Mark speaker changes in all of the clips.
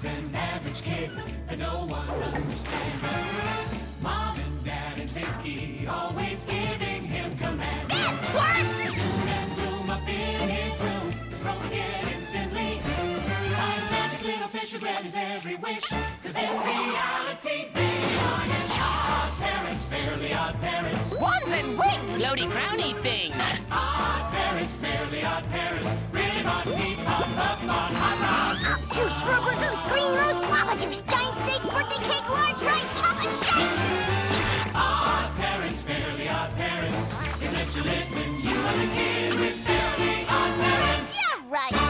Speaker 1: He's an average kid that no one understands. Mom and Dad and Vicky always giving magic little fish grant his every wish. Cause in reality, they are his odd parents, fairly odd parents.
Speaker 2: Wands and wings!
Speaker 3: Floaty crowny things.
Speaker 1: Odd parents, fairly odd parents. Really mod, peep, pop, puff, mod, hot rod.
Speaker 4: Juice, rubber goose, green rose, guava juice, giant steak, birthday cake, large rice, chocolate shake.
Speaker 1: Odd parents, fairly odd parents. It lets you live when you are a kid with fairly odd parents.
Speaker 4: Yeah, right.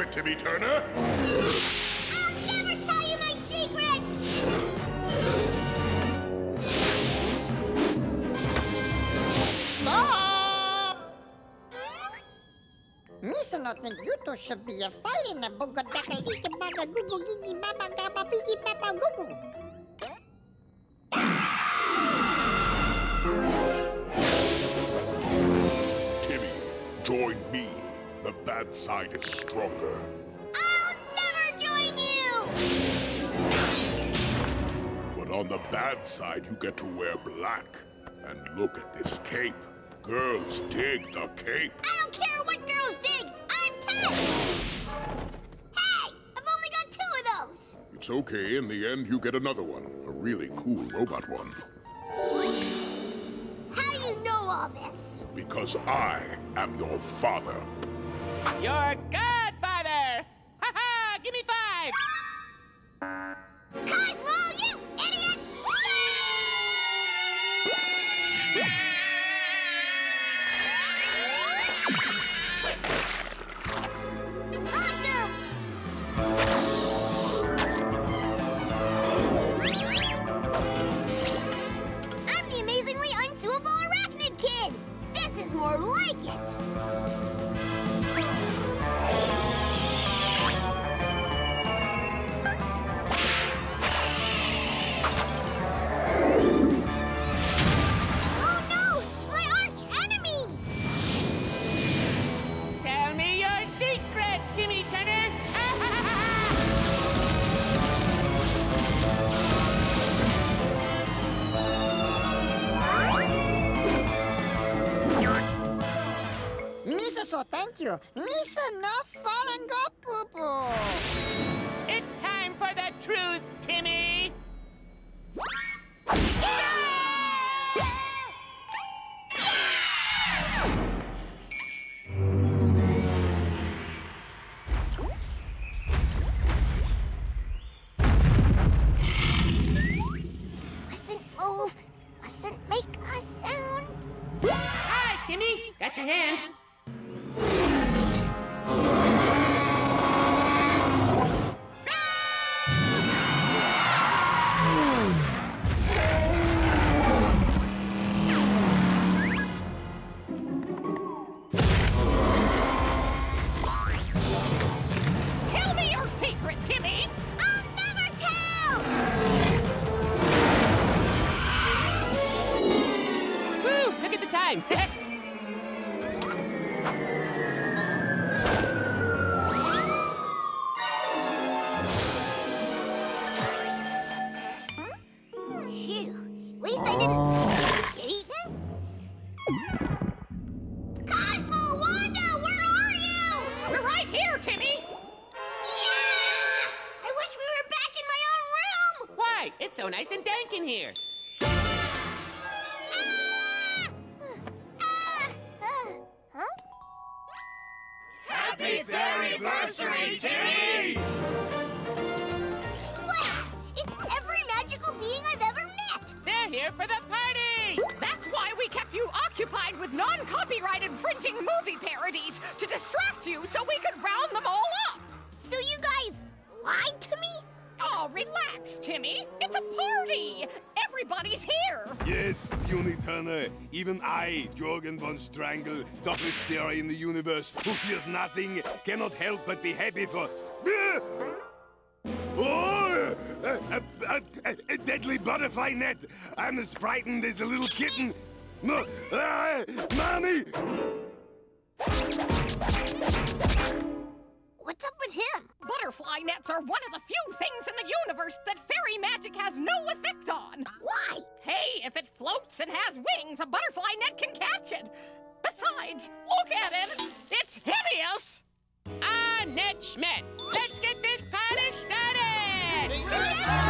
Speaker 4: Secret,
Speaker 5: Timmy Turner.
Speaker 4: I'll never tell you my secret.
Speaker 6: Misa no think you two should be a fighting a booga daka lika baga gugu gigi baba gaba pigi papa gugu.
Speaker 5: Timmy, join me. The bad side is stronger.
Speaker 4: I'll never join you.
Speaker 5: But on the bad side, you get to wear black. And look at this cape. Girls dig the cape.
Speaker 4: I don't care what girls dig. I'm ten. Hey, I've only got two of those.
Speaker 5: It's okay. In the end, you get another one. A really cool robot one.
Speaker 4: How do you know all this?
Speaker 5: Because I am your father.
Speaker 3: Your godfather!
Speaker 4: You.
Speaker 6: Go poo poo.
Speaker 3: It's time for the truth, Timmy!
Speaker 1: Happy Fairyversary, Timmy!
Speaker 4: Wow! It's every magical being I've ever met!
Speaker 3: They're here for the party!
Speaker 2: That's why we kept you occupied with non-copyright infringing movie parodies to distract you so we could round them all up.
Speaker 4: So you guys lied to me?
Speaker 2: Oh, relax, Timmy. It's a party. Everybody's here.
Speaker 7: Yes, Puny Turner. Even I, Jorgen von Strangle, toughest fairy in the universe, who fears nothing, cannot help but be happy for. Oh! A, a, a, a deadly butterfly net! I'm as frightened as a little kitten! No! Ah, mommy!
Speaker 4: What's up with him?
Speaker 2: Butterfly nets are one of the few things in the universe that fairy magic has no effect on.
Speaker 4: Why?
Speaker 2: Hey, if it floats and has wings, a butterfly net can catch it. Besides, look at it. It's hideous.
Speaker 3: Ah, Ned Schmidt. Let's get this party started!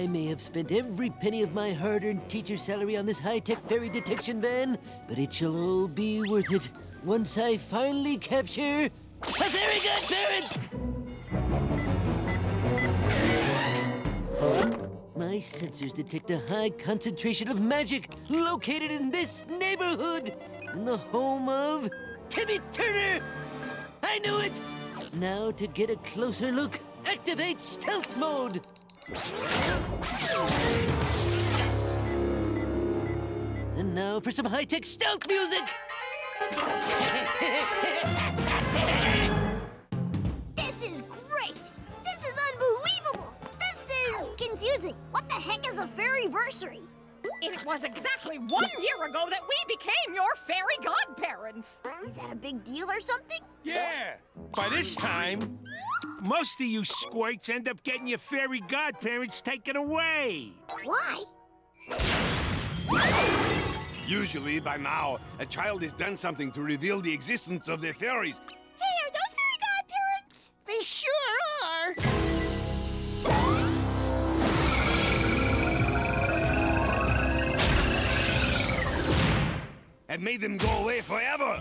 Speaker 8: I may have spent every penny of my hard-earned teacher salary on this high-tech fairy detection van, but it shall all be worth it once I finally capture a fairy godparent! My sensors detect a high concentration of magic located in this neighborhood, in the home of Timmy Turner! I knew it! Now to get a closer look, activate stealth mode! And now for some high-tech stealth music!
Speaker 4: This is great! This is unbelievable! This is confusing. What the heck is a fairyversary?
Speaker 2: And it was exactly one year ago that we became your fairy godparents.
Speaker 4: Is that a big deal or something?
Speaker 9: Yeah. By this time, most of you squirts end up getting your fairy godparents taken away.
Speaker 4: Why?
Speaker 7: Usually, by now, a child has done something to reveal the existence of their fairies.
Speaker 4: Hey, are those fairy godparents?
Speaker 3: They sure are!
Speaker 7: and made them go away forever.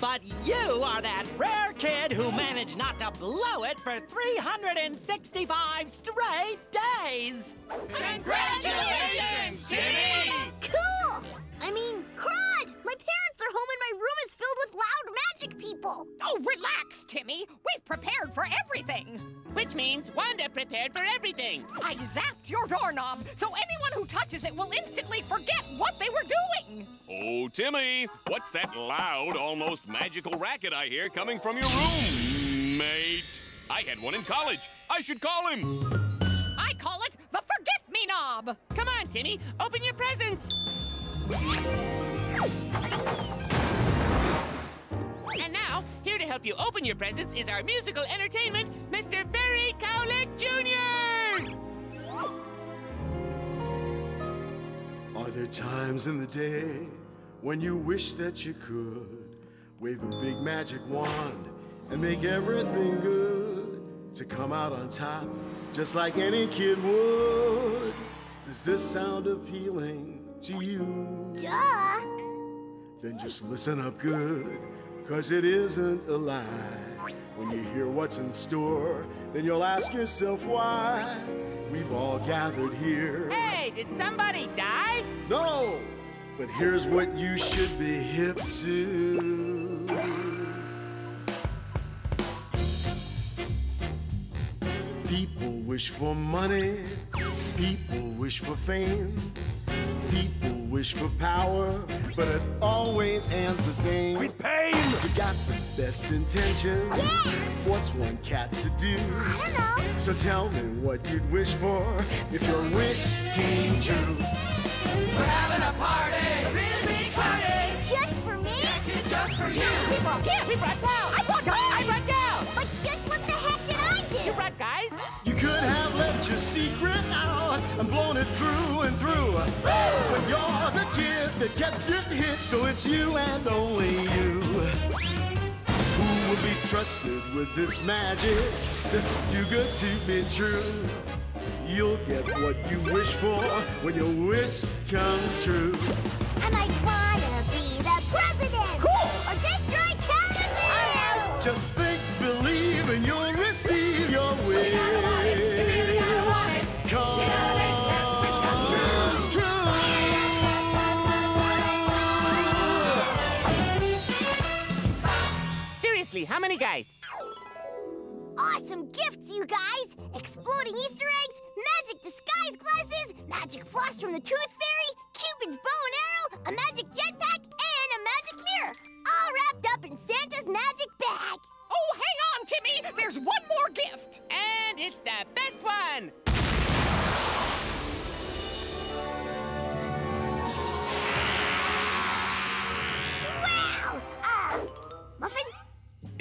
Speaker 10: But you are that rare kid who managed not to blow it for 365 straight days!
Speaker 1: Congratulations, Timmy!
Speaker 4: Cool! I mean, crud! My parents are home and my room is filled with loud magic people.
Speaker 2: Oh, relax, Timmy. We've prepared for everything.
Speaker 3: Which means Wanda prepared for everything.
Speaker 2: I zapped your doorknob, so anyone who touches it will instantly forget what they were doing.
Speaker 11: Oh, Timmy, what's that loud, almost magical racket I hear coming from your room, mate? I had one in college. I should call him.
Speaker 2: I call it the forget me knob.
Speaker 3: Come on, Timmy, open your presents. Help you open your presents is our musical entertainment, Mr. Barry Cowlick Jr.
Speaker 12: Are there times in the day when you wish that you could wave a big magic wand and make everything good to come out on top just like any kid would? Does this sound appealing to you?
Speaker 4: Duh!
Speaker 12: Then just listen up good, cause it isn't a lie. When you hear what's in store, then you'll ask yourself why. We've all gathered here.
Speaker 3: Hey, did somebody die?
Speaker 12: No! But here's what you should be hip to. People wish for money, people wish for fame, people wish for power, but it always ends the same.
Speaker 7: With pain!
Speaker 12: You got the best intentions.
Speaker 4: Yeah.
Speaker 12: What's one cat to do?
Speaker 4: I don't know.
Speaker 12: So tell me what you'd wish for if your wish came true.
Speaker 1: We're having a party! A really big party!
Speaker 4: Just for me?
Speaker 1: Just for you!
Speaker 3: We brought, yeah, we brought down. I brought, I brought down.
Speaker 4: But just what the heck did I do?
Speaker 3: You brought guys?
Speaker 12: You could have let your secret out and blown it through. But you're the kid that kept it hid, so it's you and only you. Who will be trusted with this magic that's too good to be true. You'll get what you wish for when your wish comes true.
Speaker 4: I might wanna be the president!
Speaker 3: Guys?
Speaker 4: Awesome gifts, you guys! Exploding Easter eggs, magic disguise glasses, magic floss from the Tooth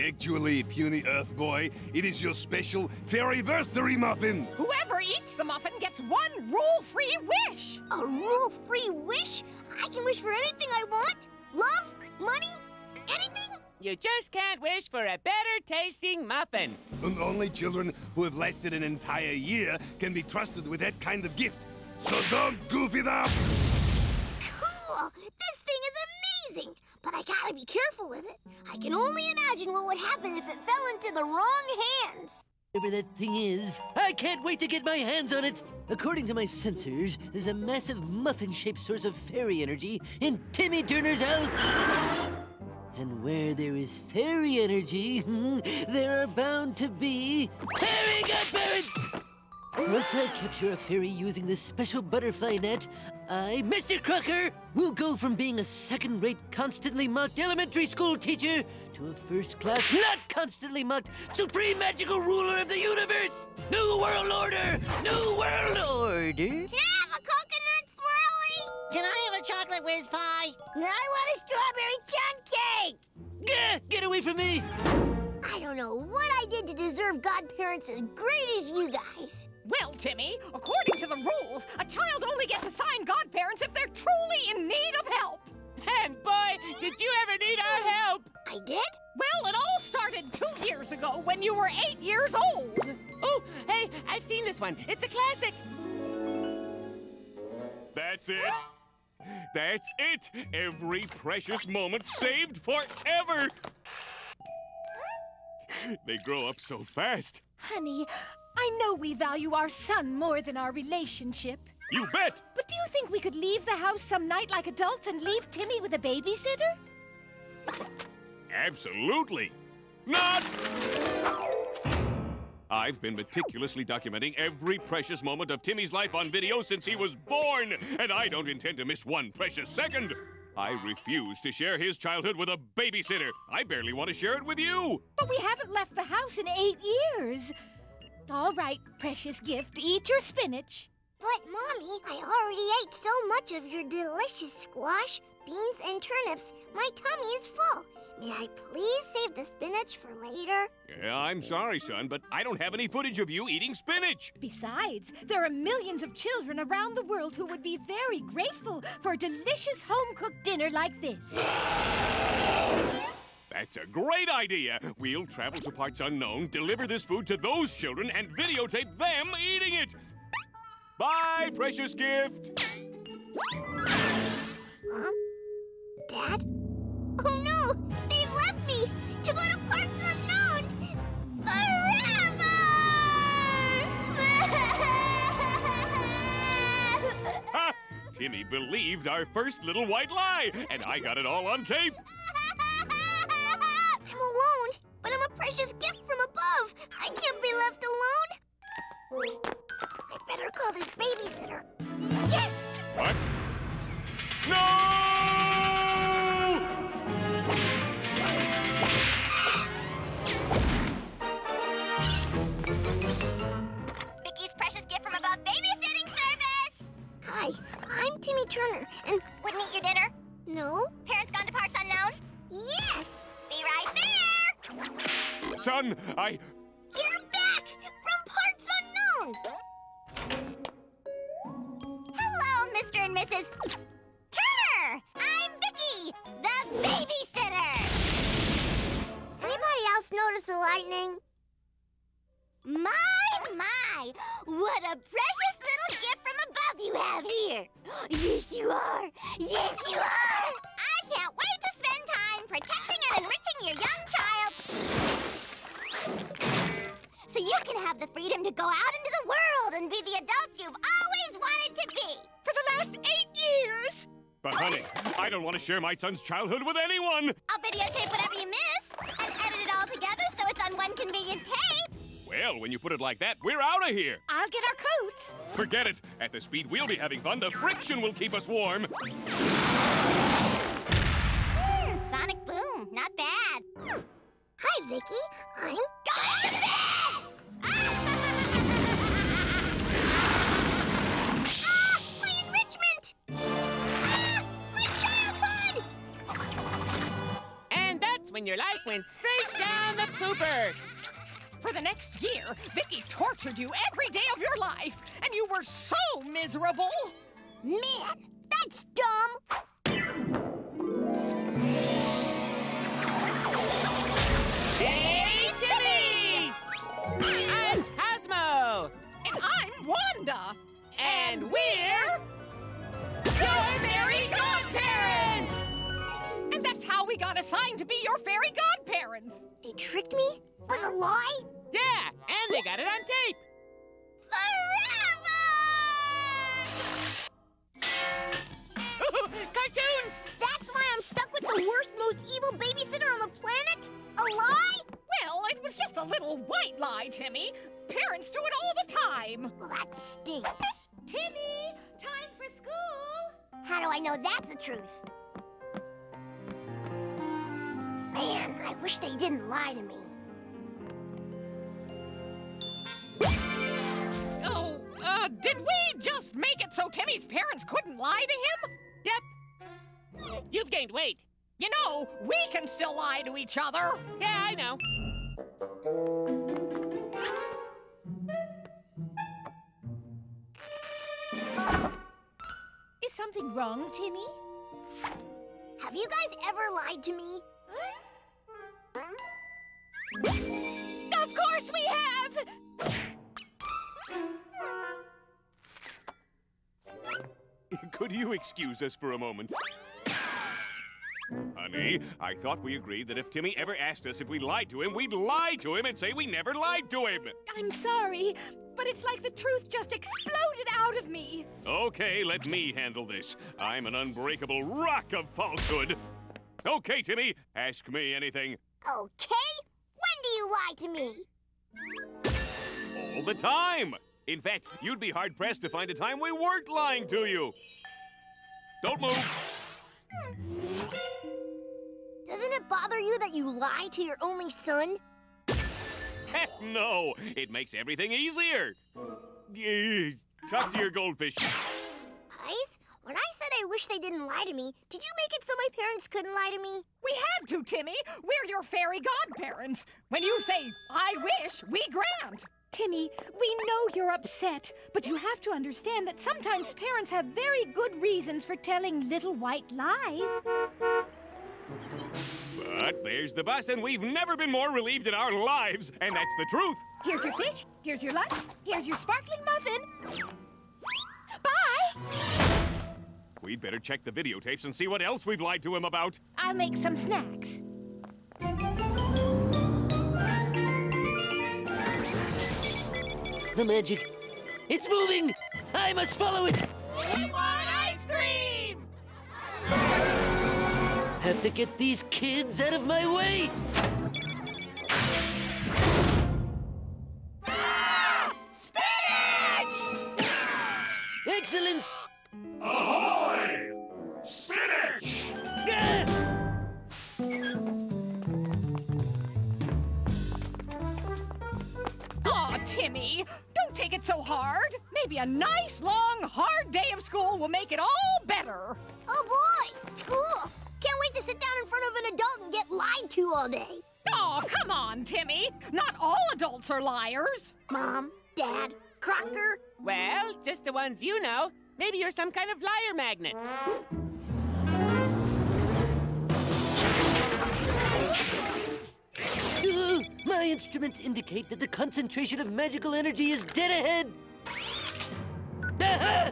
Speaker 7: Actually, puny Earth boy, it is your special fairyversary muffin.
Speaker 2: Whoever eats the muffin gets one rule-free wish!
Speaker 4: A rule-free wish? I can wish for anything I want? Love? Money? Anything?
Speaker 3: You just can't wish for a better tasting muffin.
Speaker 7: And only children who have lasted an entire year can be trusted with that kind of gift. So don't goof it up!
Speaker 4: But I gotta be careful with it. I can only imagine what would happen if it fell into the wrong hands.
Speaker 8: Whatever that thing is, I can't wait to get my hands on it. According to my sensors, there's a massive muffin-shaped source of fairy energy in Timmy Turner's house. And where there is fairy energy, there are bound to be fairy godparents! Once I capture a fairy using this special butterfly net, I, Mr. Crocker, will go from being a second-rate, constantly mocked elementary school teacher to a first-class, not constantly mocked, supreme magical ruler of the universe! New world order! New world order!
Speaker 4: Can I have a coconut swirly?
Speaker 6: Can I have a chocolate whiz pie?
Speaker 4: I want a strawberry chunk cake!
Speaker 8: Gah! Get away from me!
Speaker 4: I don't know what I did to deserve godparents as great as you guys.
Speaker 2: Well, Timmy, according to the rules, a child only gets assigned godparents if they're truly in need of help.
Speaker 3: And boy, did you ever need our help!
Speaker 4: I did?
Speaker 2: Well, it all started two years ago when you were eight years old.
Speaker 3: Oh, hey, I've seen this one. It's a classic.
Speaker 11: That's it. That's it. Every precious moment saved forever. They grow up so fast.
Speaker 13: Honey, I know we value our son more than our relationship.
Speaker 11: You bet.
Speaker 13: But do you think we could leave the house some night like adults and leave Timmy with a babysitter?
Speaker 11: Absolutely. Not! I've been meticulously documenting every precious moment of Timmy's life on video since he was born, and I don't intend to miss one precious second. I refuse to share his childhood with a babysitter. I barely want to share it with you.
Speaker 13: But we haven't left the house in eight years. All right, precious gift, eat your spinach.
Speaker 4: But, Mommy, I already ate so much of your delicious squash, beans, and turnips. My tummy is full. May I please save the spinach for later?
Speaker 11: Yeah, I'm sorry, son, but I don't have any footage of you eating spinach.
Speaker 13: Besides, there are millions of children around the world who would be very grateful for a delicious home cooked dinner like this.
Speaker 11: That's a great idea. We'll travel to parts unknown, deliver this food to those children, and videotape them eating it. Bye, precious gift.
Speaker 4: Huh? Dad? Oh no! They've left me to go to parts unknown forever!
Speaker 11: Ha! Timmy believed our first little white lie, and I got it all on tape.
Speaker 4: But I'm a precious gift from above. I can't be left alone. I better call this babysitter. Yes!
Speaker 11: What? I.
Speaker 4: have the freedom to go out into the world and be the adults you've always wanted to be!
Speaker 2: For the last eight years!
Speaker 11: But, honey, I don't want to share my son's childhood with anyone.
Speaker 4: I'll videotape whatever you miss and edit it all together so it's on one convenient tape!
Speaker 11: Well, when you put it like that, we're out of here.
Speaker 13: I'll get our coats.
Speaker 11: Forget it. At the speed we'll be having fun, the friction will keep us warm.
Speaker 3: Went straight down the pooper.
Speaker 2: For the next year, Vicky tortured you every day of your life, and you were so miserable.
Speaker 4: Man, that's dumb.
Speaker 3: Hey, Timmy! I'm Cosmo.
Speaker 2: And I'm Wanda.
Speaker 3: And we're
Speaker 2: got assigned to be your fairy godparents.
Speaker 4: They tricked me? With a lie?
Speaker 3: Yeah, and they got it on tape.
Speaker 4: Forever!
Speaker 3: Cartoons!
Speaker 4: That's why I'm stuck with the worst, most evil babysitter on the planet? A lie?
Speaker 2: Well, it was just a little white lie, Timmy. Parents do it all the time.
Speaker 4: Well, that stinks.
Speaker 2: Timmy, time for school.
Speaker 4: How do I know that's the truth? I wish they didn't lie to me.
Speaker 2: Oh, uh, did we just make it so Timmy's parents couldn't lie to him?
Speaker 3: Yep. You've gained weight.
Speaker 2: You know, we can still lie to each other.
Speaker 3: Yeah, I know.
Speaker 13: Is something wrong, Timmy?
Speaker 4: Have you guys ever lied to me?
Speaker 13: Of course we have!
Speaker 11: Could you excuse us for a moment? Honey, I thought we agreed that if Timmy ever asked us if we lied to him, we'd lie to him and say we never lied to him.
Speaker 13: I'm sorry, but it's like the truth just exploded out of me.
Speaker 11: Okay, let me handle this. I'm an unbreakable rock of falsehood. Okay, Timmy, ask me anything.
Speaker 4: Okay. When do you lie to me?
Speaker 11: All the time. In fact, you'd be hard pressed to find a time we weren't lying to you. Don't move.
Speaker 4: Doesn't it bother you that you lie to your only son?
Speaker 11: Heck no! It makes everything easier. Talk to your goldfish.
Speaker 4: Guys, when I I wish they didn't lie to me, did you make it so my parents couldn't lie to me?
Speaker 2: We had to, Timmy. We're your fairy godparents. When you say, I wish, we grant.
Speaker 13: Timmy, we know you're upset, but you have to understand that sometimes parents have very good reasons for telling little white lies.
Speaker 11: But there's the bus, and we've never been more relieved in our lives, and that's the truth.
Speaker 13: Here's your fish, here's your lunch, here's your sparkling muffin. Bye!
Speaker 11: We'd better check the videotapes and see what else we've lied to him about.
Speaker 13: I'll make some snacks.
Speaker 8: The magic. It's moving! I must follow it!
Speaker 3: We want ice cream!
Speaker 8: Have to get these kids out of my way!
Speaker 2: Timmy, don't take it so hard. Maybe a nice, long, hard day of school will make it all better.
Speaker 4: Oh boy, school! Can't wait to sit down in front of an adult and get lied to all day.
Speaker 2: Oh, come on, Timmy. Not all adults are liars.
Speaker 4: Mom, Dad, Crocker.
Speaker 3: Well, just the ones you know. Maybe you're some kind of liar magnet.
Speaker 8: My instruments indicate that the concentration of magical energy is dead ahead. Aha!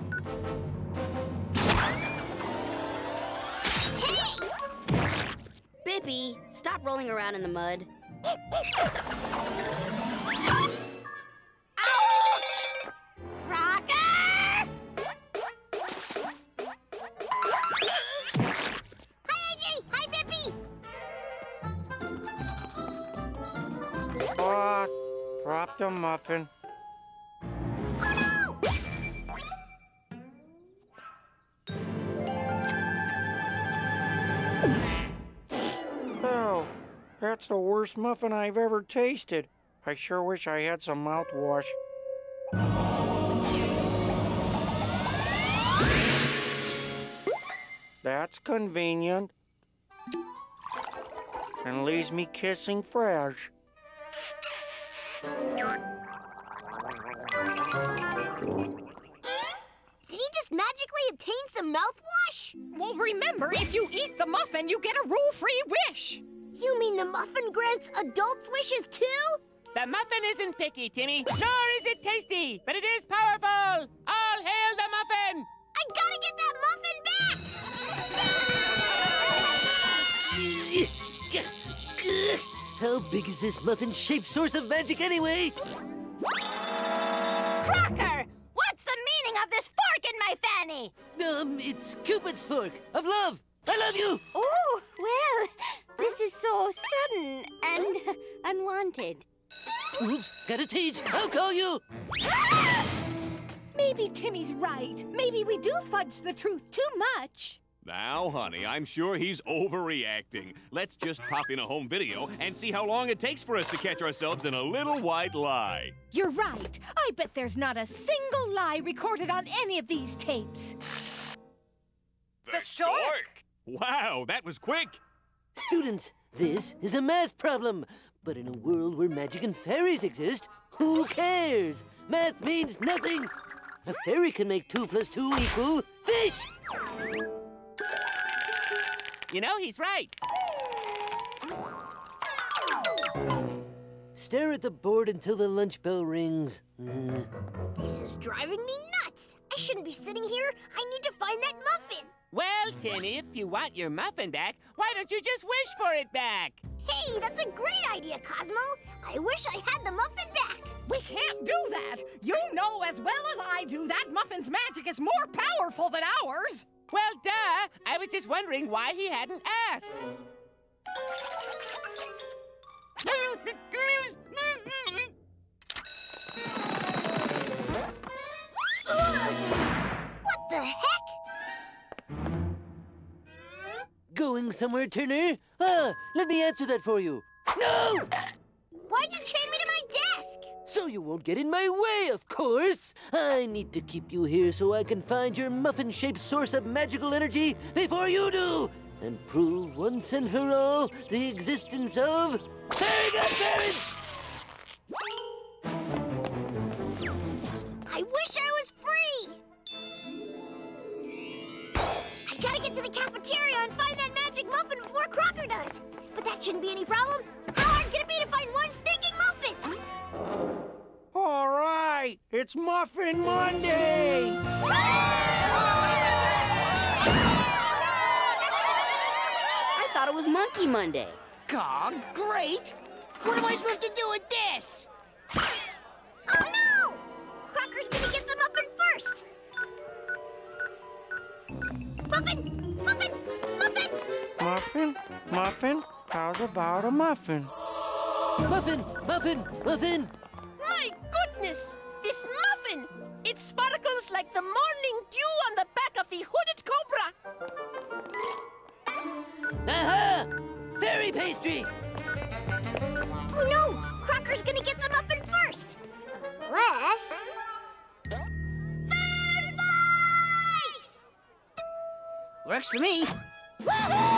Speaker 14: Bippy, stop rolling around in the mud.
Speaker 4: Oh,
Speaker 15: that's the worst muffin I've ever tasted. I sure wish I had some mouthwash. That's convenient. And leaves me kissing fresh.
Speaker 4: Did he just magically obtain some mouthwash?
Speaker 2: Well, remember, if you eat the muffin, you get a rule-free wish.
Speaker 4: You mean the muffin grants adults wishes too?
Speaker 3: The muffin isn't picky, Timmy, nor is it tasty, but it is powerful. All hail the muffin!
Speaker 4: I gotta get that muffin
Speaker 8: How big is this muffin-shaped source of magic anyway?
Speaker 4: Crocker! What's the meaning of this fork in my fanny?
Speaker 8: Um, it's Cupid's fork of love. I love you.
Speaker 4: Oh, well, this is so sudden and unwanted.
Speaker 8: Oops, gotta teach. I'll call you.
Speaker 13: Maybe Timmy's right. Maybe we do fudge the truth too much.
Speaker 11: Now, honey, I'm sure he's overreacting. Let's just pop in a home video and see how long it takes for us to catch ourselves in a little white lie.
Speaker 13: You're right. I bet there's not a single lie recorded on any of these tapes.
Speaker 11: The, stork! Wow, that was quick.
Speaker 8: Students, this is a math problem. But in a world where magic and fairies exist, who cares? Math means nothing. A fairy can make two plus two equal fish.
Speaker 3: You know, he's right.
Speaker 8: Stare at the board until the lunch bell rings.
Speaker 4: This is driving me nuts. I shouldn't be sitting here. I need to find that muffin.
Speaker 3: Well, Timmy, if you want your muffin back, why don't you just wish for it back?
Speaker 4: Hey, that's a great idea, Cosmo. I wish I had the muffin back.
Speaker 2: We can't do that. You know as well as I do that muffin's magic is more powerful than ours.
Speaker 3: Well, duh. I was just wondering why he hadn't asked.
Speaker 4: What the heck?
Speaker 8: going somewhere, Turner? Ah, let me answer that for you. No!
Speaker 4: Why'd you chain me to my desk?
Speaker 8: So you won't get in my way, of course. I need to keep you here so I can find your muffin-shaped source of magical energy before you do, and prove once and for all the existence of fairy godparents.
Speaker 4: I wish I was free. I gotta get to the cafeteria and find that magic muffin before Crocker does. But that shouldn't be any problem. How hard can it be to find one
Speaker 15: it's Muffin Monday.
Speaker 14: I thought it was Monkey Monday.
Speaker 10: Aw, great! What am I supposed to do with this?
Speaker 4: Oh no! Crocker's gonna get the muffin first. Muffin! Muffin! Muffin!
Speaker 15: Muffin? Muffin? How's about a muffin?
Speaker 8: Muffin, muffin, muffin.
Speaker 10: My goodness! This muffin! It sparkles like the morning dew on the back of the hooded cobra!
Speaker 8: Aha! Fairy pastry.
Speaker 4: Oh no! Crocker's gonna get the muffin first. Unless. Food fight!
Speaker 10: Works for me.
Speaker 4: Woohoo!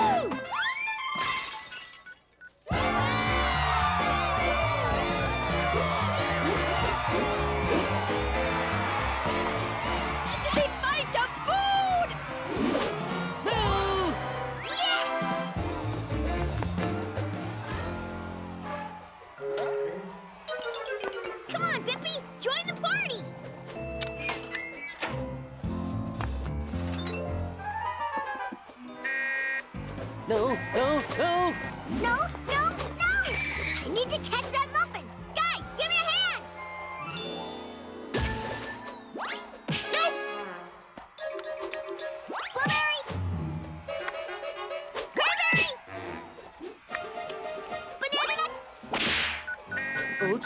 Speaker 8: Oat.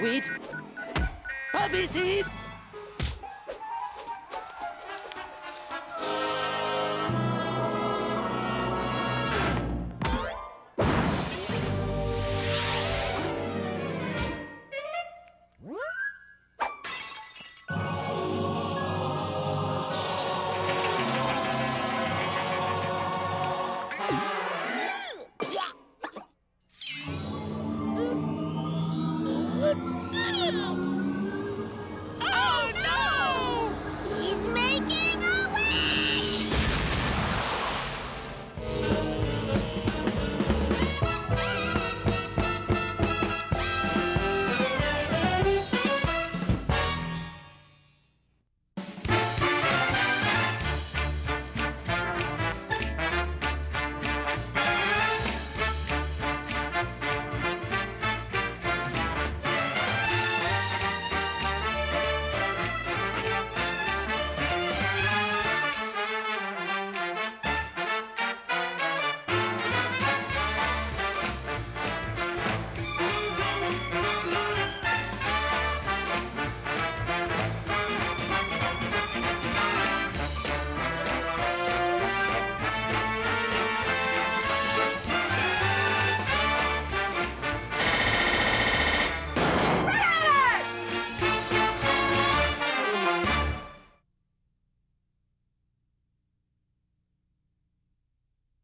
Speaker 8: Wheat. Poppy seed.